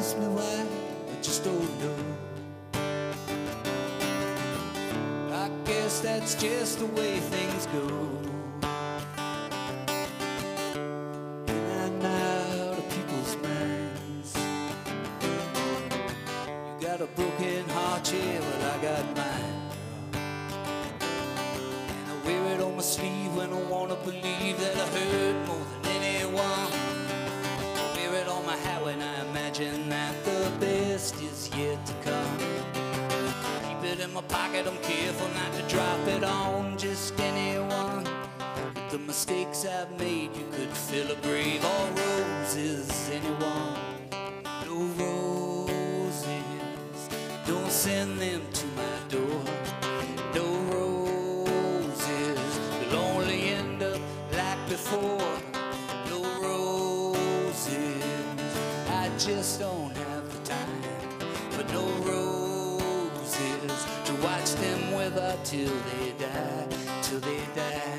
ask me why, I just don't know. I guess that's just the way things go. In and out of people's minds. You got a broken heart, yeah, well, I got mine. And I wear it on my sleeve when I wanna believe that I hurt more than it in my pocket, I'm careful not to drop it on just anyone. With the mistakes I've made, you could fill a grave. All roses, anyone. No roses, don't send them to my door. No roses, will only end up like before. No roses, I just don't till they die, till they die.